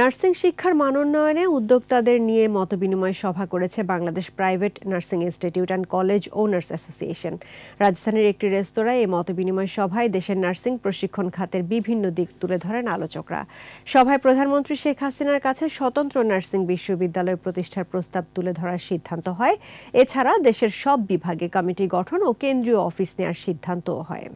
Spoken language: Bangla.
নার্সিং শিক্ষার মান উন্নয়নে উদ্যোক্তাদের নিয়ে মতবিনিময় সভা করেছে Bangladesh private nursing institute and college owners association. রাজধানীর একটি রেস্তোরাঁয় এই মতবিনিময় সভায় দেশের নার্সিং প্রশিক্ষণ খাতের বিভিন্ন দিক তুলে ধরেন আলোচকরা। সভায় প্রধানমন্ত্রী শেখ হাসিনার কাছে স্বতন্ত্র নার্সিং বিশ্ববিদ্যালয় প্রতিষ্ঠার প্রস্তাব তুলে ধরার সিদ্ধান্ত হয়। এছাড়া দেশের সব বিভাগে কমিটি গঠন ও কেন্দ্রীয় অফিস নেওয়ার সিদ্ধান্তও হয়।